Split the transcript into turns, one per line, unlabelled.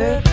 Yeah.